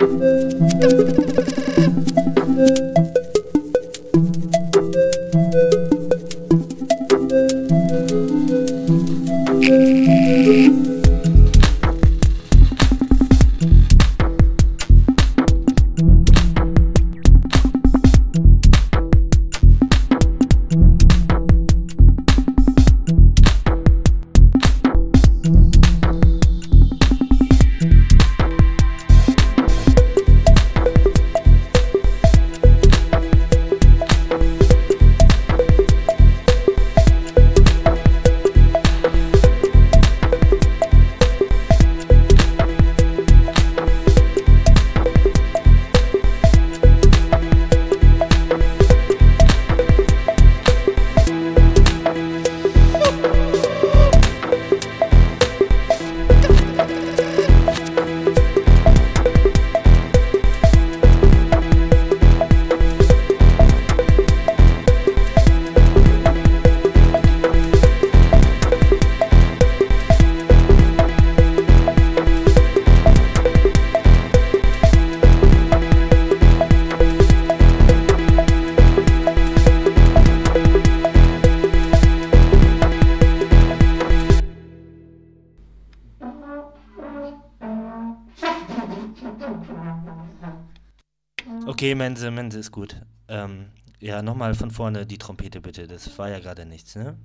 Thank you. Okay, Mense, Mense ist gut. Ähm, ja, nochmal von vorne die Trompete bitte. Das war ja gerade nichts, ne?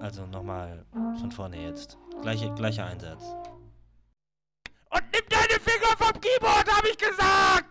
Also nochmal von vorne jetzt. Gleiche, gleicher Einsatz. Und nimm deine Finger vom Keyboard, hab ich gesagt!